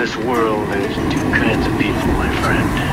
this world, there's two kinds of people, my friend.